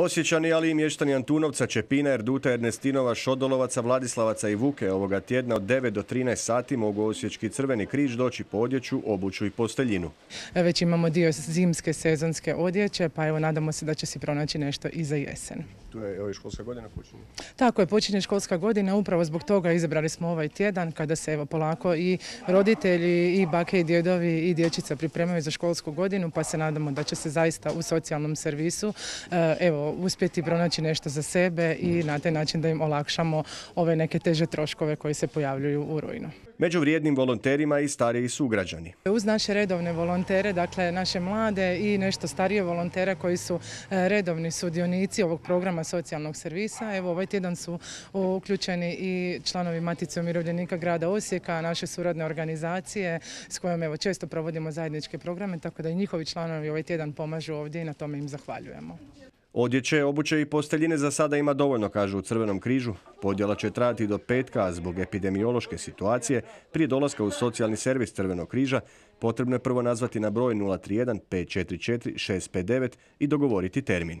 Osjećani, ali i mještani Antunovca, Čepina, Erduta, Ernestinova, Šodolovaca, Vladislavaca i Vuke ovoga tjedna od 9 do 13 sati mogu Osječki crveni križ doći po odjeću, obuću i posteljinu. Već imamo dio zimske sezonske odjeće, pa evo nadamo se da će si pronaći nešto i za jesen. Tu je evo školska godina počinje. Tako je, počinje školska godina, upravo zbog toga izabrali smo ovaj tjedan kada se evo polako i roditelji i bake i djedovi i dječica pripremaju za školsku godinu, pa se nadamo da će se zaista u socijalnom servisu e, evo uspjeti pronaći nešto za sebe i na taj način da im olakšamo ove neke teže troškove koji se pojavljuju u rujnu. Među vrijednim volonterima i stariji sugrađani. Uz naše redovne volontere, dakle naše mlade i nešto starije volontere koji su e, redovni sudionici ovog programa socijalnog servisa. Evo ovaj tjedan su uključeni i članovi Matice umirovljenika grada Osijeka, naše suradne organizacije s kojom evo često provodimo zajedničke programe, tako da i njihovi članovi ovaj tjedan pomažu ovdje i na tome im zahvaljujemo. Odjeće, obuće i posteljine za sada ima dovoljno, kažu u Crvenom križu. Podjela će trajati do petka, a zbog epidemiološke situacije, prije dolaska u socijalni servis Crvenog križa, potrebno je prvo nazvati na broj 031 544 659 i dogovoriti termin.